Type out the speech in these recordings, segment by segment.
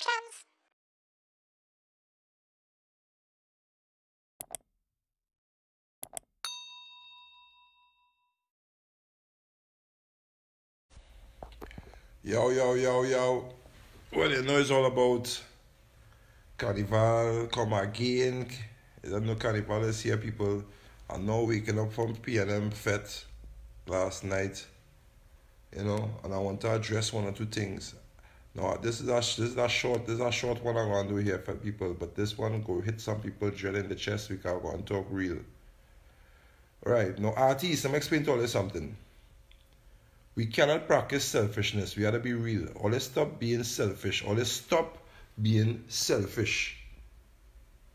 Productions. Yo, yo, yo, yo. Well, you know it's all about Carnival, come again. You don't know Carnival is here, people. I know waking up from PNM Fete last night, you know, and I want to address one or two things. No, this is a this is a short this is a short one I'm gonna do here for people, but this one go hit some people drill in the chest because I'm gonna talk real. Right, now artists, I'm explaining to all you something. We cannot practice selfishness. We gotta be real. Always stop being selfish. Always stop being selfish.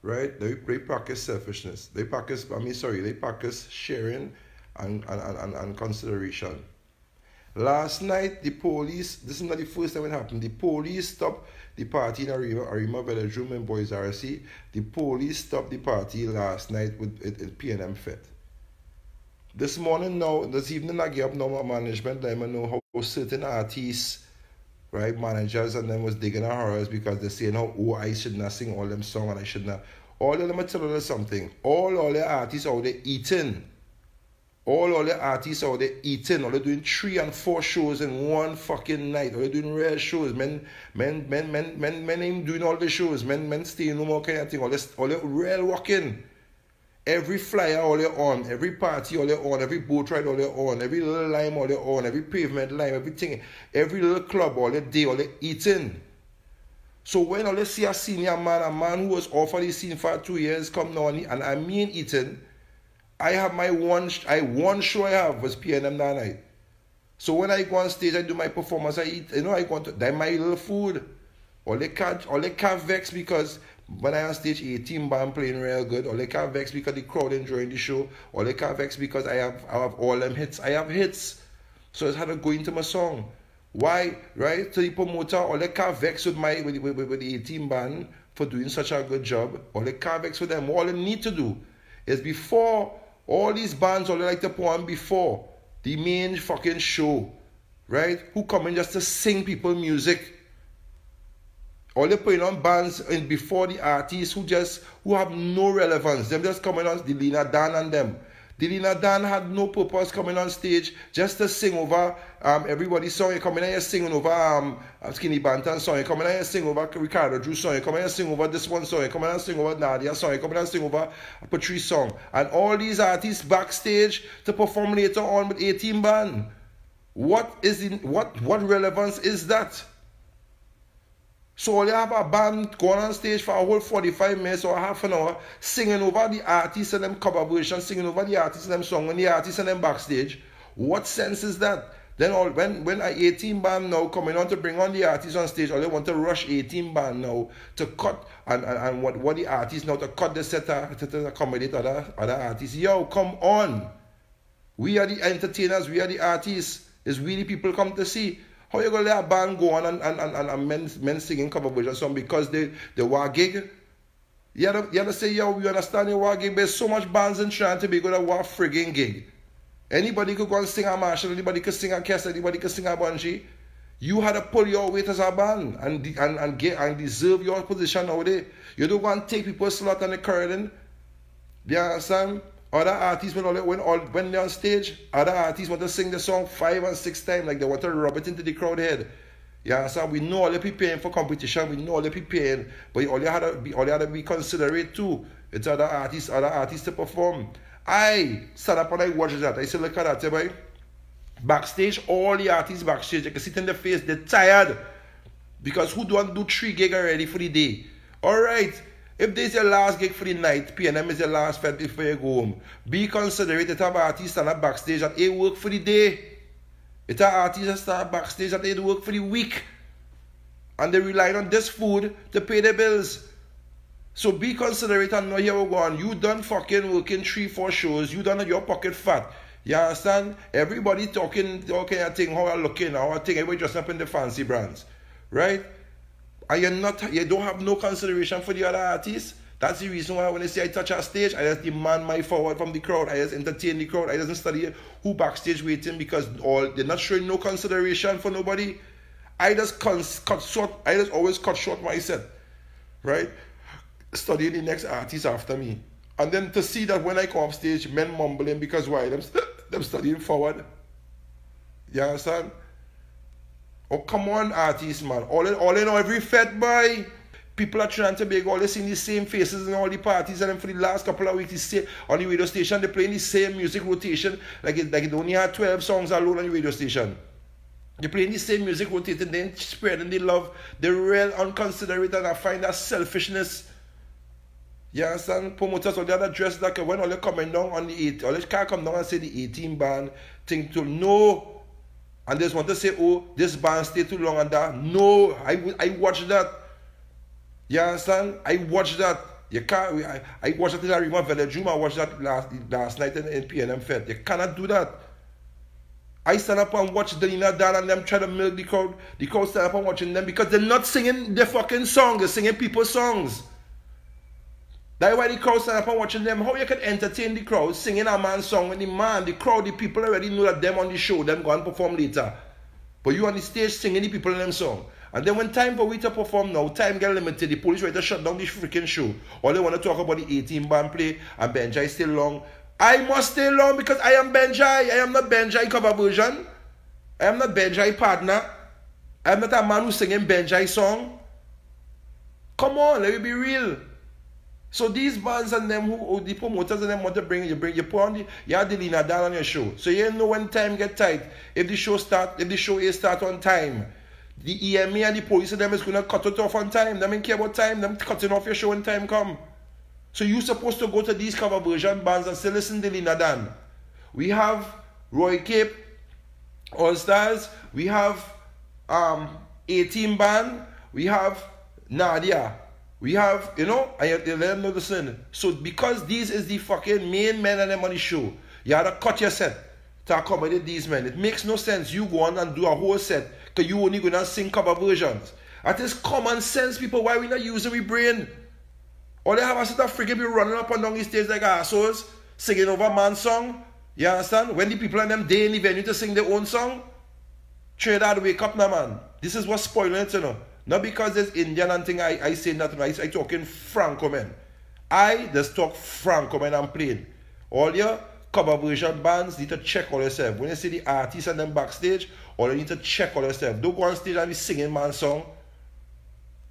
Right? They, they practice selfishness. They practice, I mean, sorry, they practice sharing and, and, and, and consideration. Last night, the police, this is not the first time it happened, the police stopped the party in Arima, Arima Village Room in Boys RC. The police stopped the party last night with at, at PNM Fete. This morning now, this evening I get up now my management, let me know how certain artists, right, managers and them was digging our horrors because they're saying how oh I should not sing all them songs and I should not. All of them are telling us something. All all the artists out there eating. All all the artists out there eating, all they doing three and four shows in one fucking night. All they doing real shows. Men, men, men, men, men, men ain't doing all the shows. Men, men staying no more kind of thing. All this, all the real working. Every flyer all you on, every party all you on, every boat ride all you on, every little lime all you on, every pavement lime, everything, every little club all you day all you eating. So when all you see a senior man, a man who was off of the scene for two years come now and I mean eating, I have my one, I one show I have was PNM that night. So when I go on stage, I do my performance, I eat, you know, I want to, that my little food. All they can't, all they can't vex because when I on stage, A-Team band playing real good, or they can't vex because the crowd enjoying the show, or they can't vex because I have I have all them hits. I have hits. So it's how to go into my song. Why? Right? To the promoter, or they can't vex with my with, with, with the A-Team band for doing such a good job, or they can't vex with them. All they need to do is before all these bands, they like put on before the main fucking show, right? Who come in just to sing people music all they putting on bands in before the artists who just who have no relevance. Them just coming on the Lena Dan and them. The Lena Dan had no purpose coming on stage just to sing over um everybody's song. You coming in here singing over um Skinny Banton song. You coming in here sing over Ricardo Drue song. You coming in here sing over this one song. You coming in here sing over Nadia song. You coming in here sing over Patrice song. And all these artists backstage to perform later on with A-Team band. What is in what what relevance is that? So you have a band going on stage for a whole 45 minutes or half an hour singing over the artist and them cover version, singing over the artists and them song and the artist and them backstage. What sense is that? Then all when when a A-Team band now coming on to bring on the artist on stage, or they want to rush A-Team band now to cut and, and, and what, what the artists now to cut the set to, to accommodate other other artists. Yo, come on. We are the entertainers, we are the artists. It's really people come to see. How you gonna let a band go on and, and, and, and men, men singing cover version song because they, they were gig? You have, to, you have to say, yo, we understand you war gig, there's so much bands in trying to be good at war frigging gig. Anybody could go and sing a Machel, anybody could sing a Kes, anybody could sing a Bunji. You had to pull your weight as a band and and, and get and deserve your position nowadays. You don't want to take people's slot on the curtain. Do you understand? Other artists when all when all when they're on stage, other artists want to sing the song five and six times, like they want to rub it into the crowd head. You understand? We know all the preparing for competition, we know all the preparing, but all you had to be all you had to be considerate too. It's other artists, other artists to perform. I stand up and I watch that. I say, look at that, eh, boy. Backstage, all the artists backstage, they can sit in the face, they're tired. Because who don't do three gig already for the day? Alright. If this is your last gig for the night, PNM is your last fete before you go home. Be considerate that have artists stand up backstage and they work for the day. It's an artist that start backstage and they work for the week. And they rely on this food to pay their bills. So be considerate and know here we go on. You done fucking working three, four shows. You done your pocket fat. You understand? Everybody talking kind of thing, how I looking, how I think, everybody dressing up in the fancy brands. Right? And you're not you don't have no consideration for the other artists. That's the reason why when I say I touch a stage, I just demand my forward from the crowd. I just entertain the crowd. I just study who backstage waiting because all they're not showing no consideration for nobody. I just cut short, I just always cut short my set, right? Studying the next artist after me. And then to see that when I come off stage, men mumbling because why? Them, them studying forward. You understand? Oh, come on, artists, man. All in, all in every fed boy, people are trying to beg all they seeing the same faces in all the parties, and then for the last couple of weeks, say, on the radio station, they're playing the same music rotation, like it, like it only had 12 songs alone on the radio station. They're playing the same music rotating, then spreading the love, the real unconsiderate, and I find that selfishness. You understand? Promoters on the other dress like when all they coming down on the 8, all they can't come down and say the A-Team band thing to no and they just want to say, oh, this band stay too long and that. No, I, I watch that. You understand? I watch that. You can't, I, I watched that in Arima. I watched that last, last night in, in PNM Fed. You cannot do that. I stand up and watch Delina Dan and them try to milk the crowd. The crowd stand up and watching them because they're not singing their fucking song. They're singing people's songs. That's why the crowd stand up and watching them. How you can entertain the crowd singing a man's song when the man, the crowd, the people already know that them on the show, them go and perform later. But you on the stage singing the people in them song. And then when time for we to perform now, time get limited, the police to shut down this freaking show. All they want to talk about the A-Team band play and Benjai still long. I must stay long because I am Benjai. I am not Benjai cover version. I am not Benjai partner. I am not a man who's singing Benjai song. Come on, let me be real. So these bands and them who, the promoters and them want to bring you bring you put on the you have the Lena down on your show. So you know when time get tight, if the show start if the show is start on time, the EMA and the police and them is gonna cut it off on time. They don't care about time, them cutting off your show when time come. So you supposed to go to these cover version bands and say, listen to Lena Dan. We have Roy Cape, All Stars, we have um A-Team band, we have Nadia. We have, you know, I have to them know listen. So because these is the fucking main men and them on the show, you had to cut your set to accommodate these men. It makes no sense you go on and do a whole set because you only gonna sing cover versions. That is common sense, people. Why we not using we brain? All they have set of freaking be running up and down the stage like assholes, singing over man's song. You understand? When the people in them day in the venue to sing their own song, trade that wake up now, man. This is what's spoiling it, you know. Not because there's Indian and thing I, I say nothing. I, I talking Franco man. I just talk Franco man I'm playing. All your cover version bands need to check all yourself. When you see the artists and them backstage, all you need to check all yourself. Don't go on stage and be singing man song.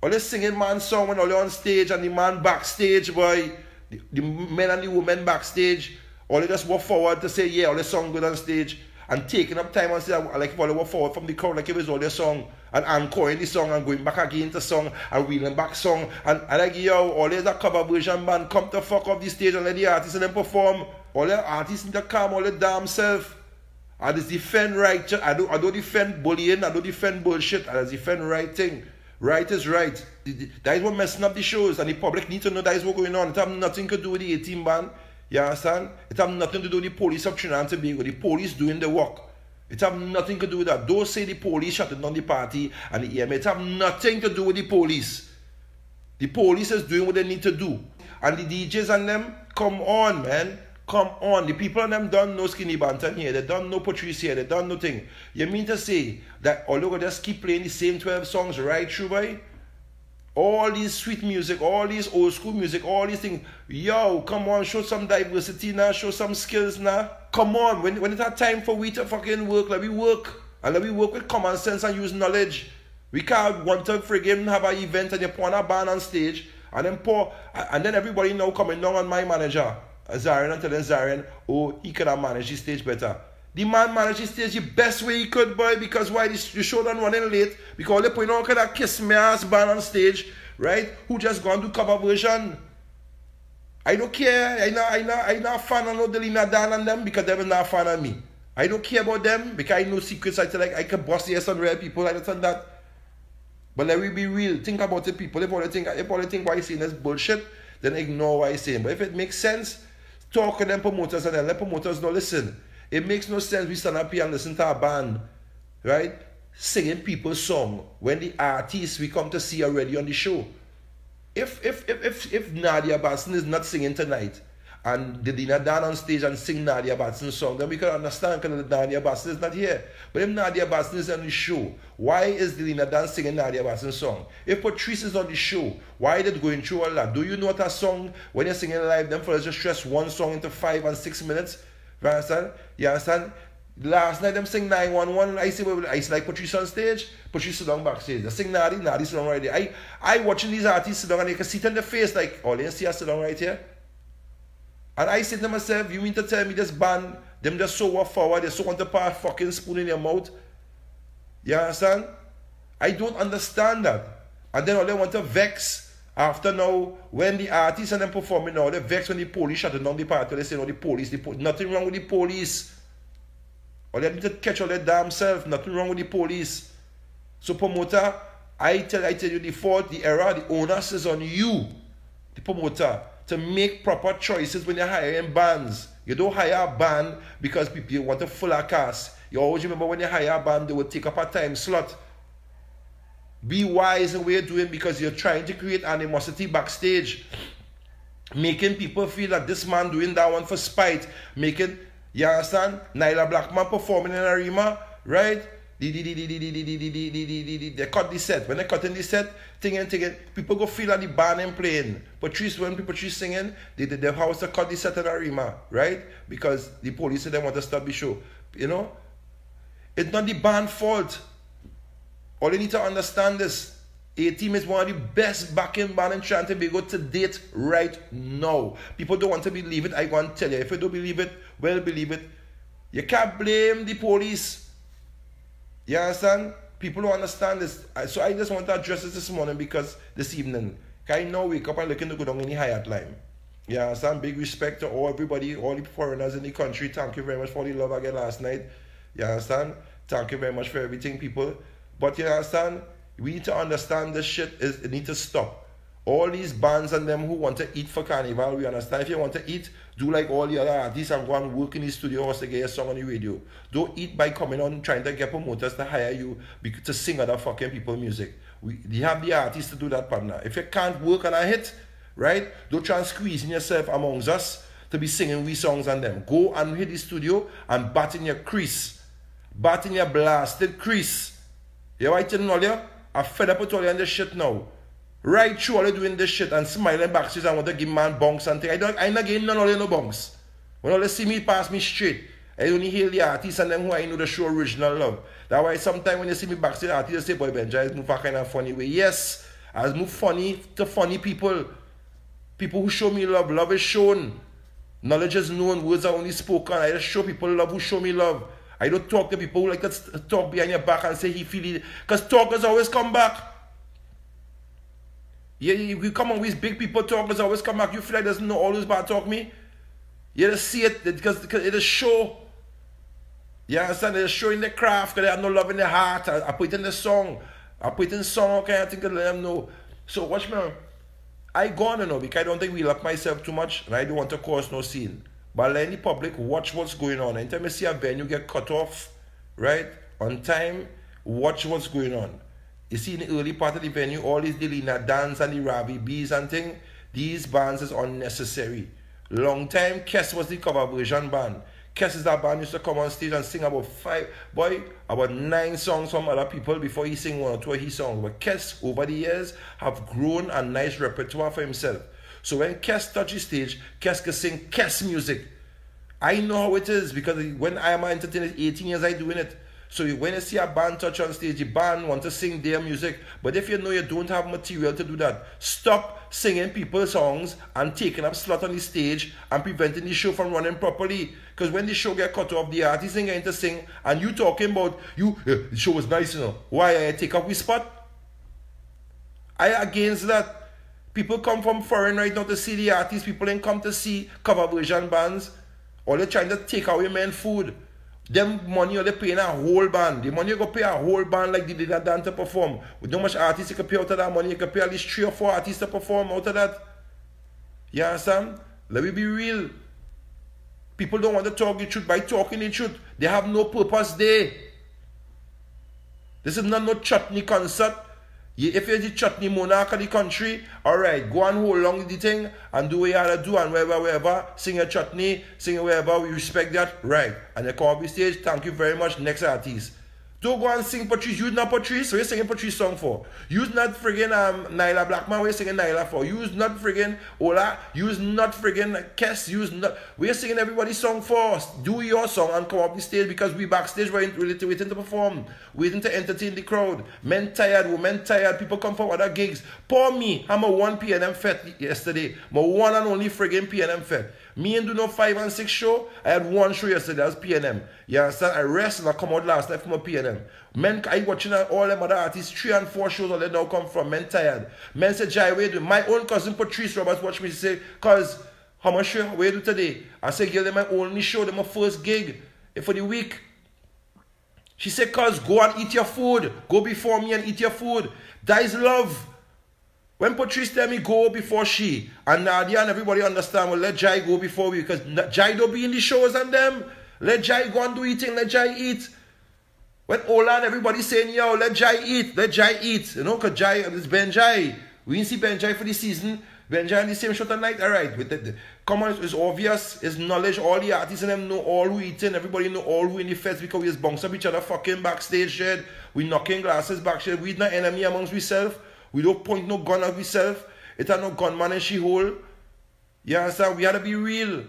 All you singing man song when all you on stage and the man backstage, boy, the, the men and the women backstage, all you just walk forward to say, yeah, all the song good on stage and taking up time and say, uh, like if all forward from the crowd like it was all their song and encoring the song and going back again to song and reeling back song and, and like yo, all there's a cover version band come to fuck off the stage and let the artists and them perform. All the artists need to calm all the damn self. I just defend right. I don't I don't defend bullying, I don't defend bullshit, I just defend right thing. Right is right. That is what messing up the shows and the public need to know that is what going on. It have nothing to do with the A-Team band. You understand? It have nothing to do with the police of Trinidad and Tobago. The police doing the work. It have nothing to do with that. Don't say the police shutting down the party and the EMA. It have nothing to do with the police. The police is doing what they need to do. And the DJs and them, come on, man. Come on. The people and them don't know Skinny Banton here. They don't know Patrice here. They don't know thing. You mean to say that all over just keep playing the same 12 songs right through, boy? All these sweet music, all these old school music, all these things. Yo, come on, show some diversity now, show some skills now. Come on, when, when it's our time for we to fucking work, let me work. And let me work with common sense and use knowledge. We can't want to friggin' have an event and you on a band on stage and then pour, and then everybody now coming down on my manager, Zarian, and telling Zarian, oh, he could have managed the stage better. The man managed the stage the best way he could, boy, because why the, the show done running late, because they put on kind of kiss me ass band on stage, right? Who just gone to cover version. I don't care. I not I not I not fan of no Delina Dan and them because they're not fan of me. I don't care about them because I know secrets. I tell like I can bust yes on real people. I don't that. But let me be real. Think about it, people. If all they think if all they think why I saying is bullshit, then ignore what I saying. But if it makes sense, talk to them promoters and then let promoters know listen. It makes no sense we stand up here and listen to a band, right? Singing people's song when the artists we come to see already on the show. If if if if, if Nadia Batson is not singing tonight, and Delina Dan on stage and sing Nadia Batson's song, then we can understand because Nadia Batson is not here. But if Nadia Batson is on the show, why is Delina Dan singing Nadia Batson's song? If Patrice is on the show, why they going through all that? Do you know what a song, when you're singing live, them fellas just stress one song into five and six minutes? You understand? You understand? Last night them sing 911 I see I see like Patrice on stage, Patrice sit down backstage. They sing Nadi, Nadi sit down right there. I I watching these artists sit down and they can see in the face like, oh, they see us sit down right here. And I say to myself, you mean to tell me this band, them just so far forward, they so want to put a fucking spoon in your mouth? You understand? I don't understand that. And then all they want to vex after now, when the artists and them performing now, they vex when the police shut down the party. They say, no, the police, the po nothing wrong with the police. All they need to catch all their damn self, nothing wrong with the police. So promoter, I tell I tell you the fault, the error, the onus is on you, the promoter to make proper choices when you're hiring bands. You don't hire a band because people want a fuller cast. You always remember when you hire a band, they will take up a time slot. Be wise in what you're doing because you're trying to create animosity backstage. Making people feel that this man doing that one for spite. Making, you understand? Nailah Blackman performing in Arima, right? They cut the set. When they cut in the set, thing thing people go feel like the band and playing. Patrice, when people Patrice singing, they, they, they house to cut the set in Arima, right? Because the police said they want to stop the show. You know? It's not the band fault. All you need to understand is A-Team is one of the best backing band in Trinidad and to date right now. People don't want to believe it. I want to tell you. If you don't believe it, well believe it. You can't blame the police you understand? People don't understand this. So I just want to address this this morning because this evening, I now wake up and looking to go down in the Hyatt line. You understand? Big respect to all everybody, all the foreigners in the country. Thank you very much for the love I get last night. You understand? Thank you very much for everything, people. But you understand? We need to understand this shit is it need to stop. All these bands and them who want to eat for carnival, we understand. If you want to eat, do like all the other artists and go and work in the studio to get a song on the radio. Don't eat by coming on trying to get promoters to hire you to sing other fucking people music. We, we have the artists to do that, partner. If you can't work on a hit, right? Don't try and squeeze in yourself amongst us to be singing we songs on them. Go and hit the studio and bat in your crease. Bat in your blasted crease. You know what I'm telling you? I'm fed up with all of this shit now. Right through all doing this shit and smiling back says I want to give man bunks and things. I don't I'm not getting none of them no bunks. When all they see me pass me straight, I only hear the artists and them who I know the show original love. That's why sometimes when you see me backstage artists say, boy Benja is move a kind of funny way. Yes, I move funny to funny people. People who show me love. Love is shown. Knowledge is known. Words are only spoken. I just show people love who show me love. I don't talk to people like to uh, talk behind your back and say he feel it. Because talkers always come back. Yeah, you come on with big people talkers always come back. You feel like there's no always bad talk me. You just see it because, it is show. You understand? They're showing the craft because they have no love in their heart. I, I put it in the song. I put it in the song, okay, I think I let them know. So watch me. I gonna know because I don't think we love myself too much and I don't want to cause no scene. But let the public watch what's going on. Anytime you see a venue get cut off, right, on time, watch what's going on. You see in the early part of the venue, all these Delina dance and the Ravi bees and thing, these bands is unnecessary. Long time, Kes was the cover version band. Kes is that band used to come on stage and sing about five, boy, about nine songs from other people before he sing one or two of his songs. But Kes, over the years, have grown a nice repertoire for himself. So when Kes touches stage, Kes can sing Kes music. I know how it is because when I am an entertainer, 18 years I doing it. So when you see a band touch on stage, the band want to sing their music. But if you know you don't have material to do that, stop singing people's songs and taking up slot on the stage and preventing the show from running properly. Because when the show get cut off, the artist ain't going to sing, and you talking about you yeah, the show was nice, you know. Why I take up with spot? I against that. People come from foreign right now to see the artists. People ain't come to see cover version bands. All they're trying to take away men food. Them money all they paying a whole band. The money you go pay a whole band like they did that dance to perform. With how much artists you can pay out of that money, you can pay at least three or four artists to perform out of that. You understand? Let me be real. People don't want to talk the truth by talking the truth. They have no purpose there. This is not no chutney concert. You, if you're the chutney monarch of the country, alright, go and hold on the thing and do what you to do and wherever, wherever, sing a chutney, sing wherever, we respect that, right. And the up stage, thank you very much, next artist. Don't go and sing Patrice. Use not Patrice. So you're singing Patrice song for. Use not friggin' um, Nailah Blackman. We're singing Nailah for. Use not friggin' Ola. Use not friggin' Kes. Use not. We're singing everybody's song for. Do your song and come up the stage because we backstage we're really waiting to perform. Waiting to entertain the crowd. Men tired. Women tired. People come for other gigs. Poor me. I'm a 1 PNM Fete yesterday. My one and only friggin' PNM Fete. Me and do no five and six show. I had one show yesterday, that was PNM. You understand? I rest and I come out last night from a PNM. Men, I watching all them other artists, three and four shows all they now come from. Men tired. Men say, Jai, do my own cousin Patrice Roberts watch me say, cause how much show where do today? I say, girl, them my only show, them my first gig eh, for the week. She said, cause go and eat your food. Go before me and eat your food. That is love. When Patrice tell me go before she, and Nadia and everybody understand, well, let Jai go before we, because Jai don't be in the shows and them. Let Jai go and do eating, let Jai eat. When Ola and everybody saying, yo, let Jai eat, let Jai eat. You know, because Jai, it's Benjai. We didn't see Benjai for the season. Benjai in the same show tonight, all right. With the, the, come on, it's obvious, it's knowledge. All the artists and them know all who eating. Everybody know all who in the fest because we just bounce up each other fucking backstage shed. We knocking glasses backstage. We not enemy amongst ourselves. We don't point no gun at ourselves. It are no gunman in she hole. You understand? We have to be real.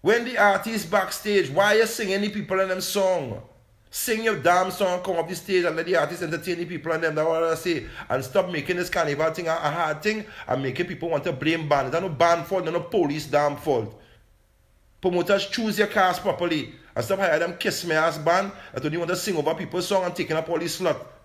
When the artist backstage, why are you singing the people in them song? Sing your damn song, come up the stage and let the artist entertain the people and them. That's what I say. And stop making this carnival thing a, a hard thing and making people want to blame band. Not no band fault, it's no police damn fault. Promoters choose your cast properly. And stop hiring them kiss me ass band that only want to sing over people's song and taking up all the slot.